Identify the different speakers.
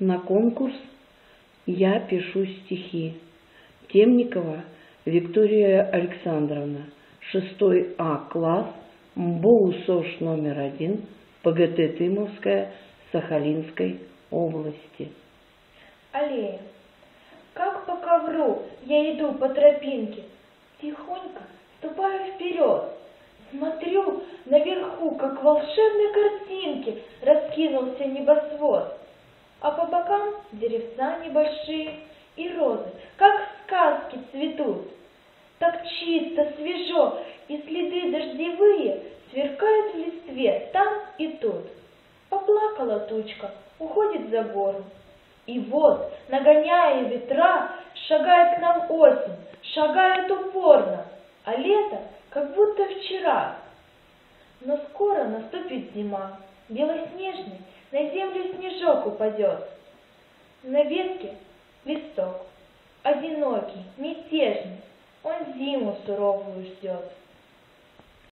Speaker 1: на конкурс «Я пишу стихи». Темникова Виктория Александровна, 6 А класс, МБОУСОШ номер один, ПГТ Тымовская, Сахалинской области.
Speaker 2: Аллея. Как по ковру я иду по тропинке, тихонько ступаю вперед. Смотрю наверху, как в волшебной картинке раскинулся небосвод. Деревца небольшие и розы, как в сказке цветут. Так чисто, свежо, и следы дождевые сверкают в листве там и тут. Поплакала тучка, уходит за гору. И вот, нагоняя ветра, шагает к нам осень, шагает упорно, а лето как будто вчера. Но скоро наступит зима, белоснежный, на землю снежок упадет. На ветке листок, одинокий, мятежный, он зиму суровую ждет.